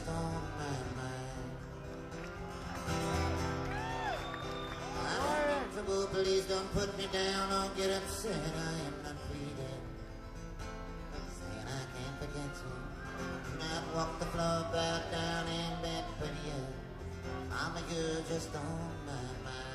just on my mind. I'm uncomfortable. please don't put me down or get upset. I am not pleading. Saying I can't forget you. Not walk the floor, bow down in bed, but yeah, I'm a girl just on my mind.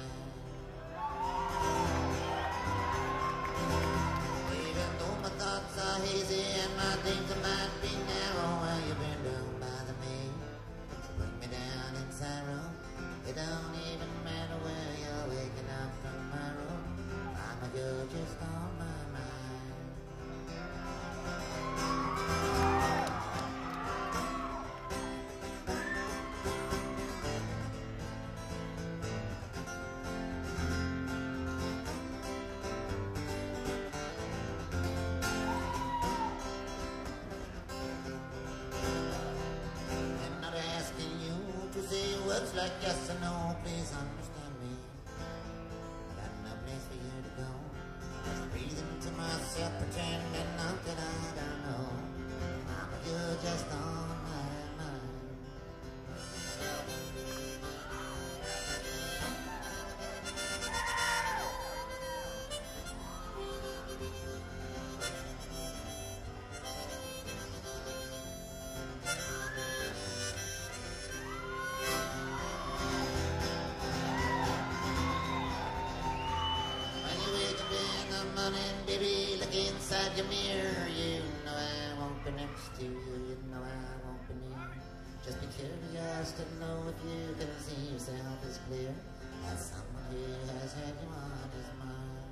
like yes or no, please understand. you can see yourself as clear, as somebody has had you on his mind.